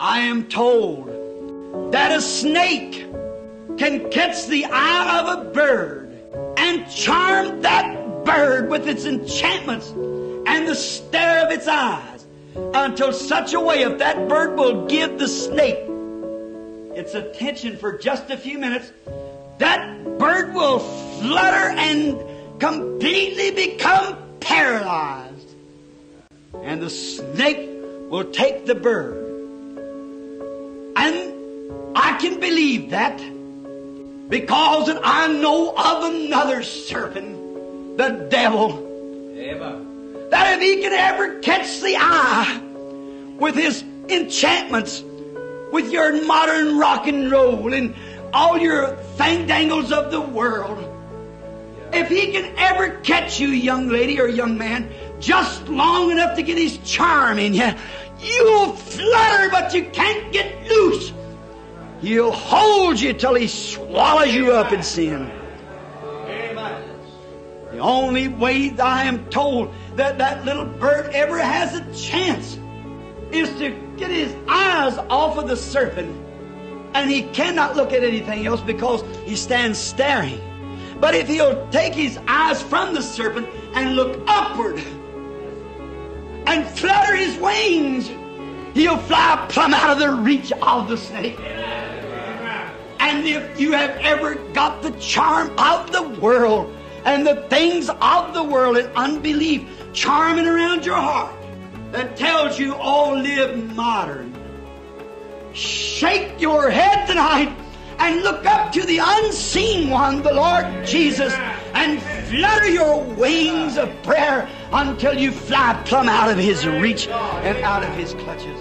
I am told that a snake can catch the eye of a bird and charm that bird with its enchantments and the stare of its eyes until such a way if that bird will give the snake its attention for just a few minutes, that bird will flutter and completely become paralyzed. And the snake will take the bird. Can believe that. Because I know of another serpent, the devil, that if he can ever catch the eye with his enchantments, with your modern rock and roll and all your fandangles of the world, if he can ever catch you, young lady or young man, just long enough to get his charm in you, you'll flutter, but you can't get loose. He'll hold you till he swallows you up in sin. The only way I am told that that little bird ever has a chance is to get his eyes off of the serpent. And he cannot look at anything else because he stands staring. But if he'll take his eyes from the serpent and look upward and flutter his wings, he'll fly plumb out of the reach of the snake. And if you have ever got the charm of the world and the things of the world and unbelief charming around your heart that tells you, oh, live modern, shake your head tonight and look up to the unseen one, the Lord Jesus, and flutter your wings of prayer until you fly plumb out of his reach and out of his clutches.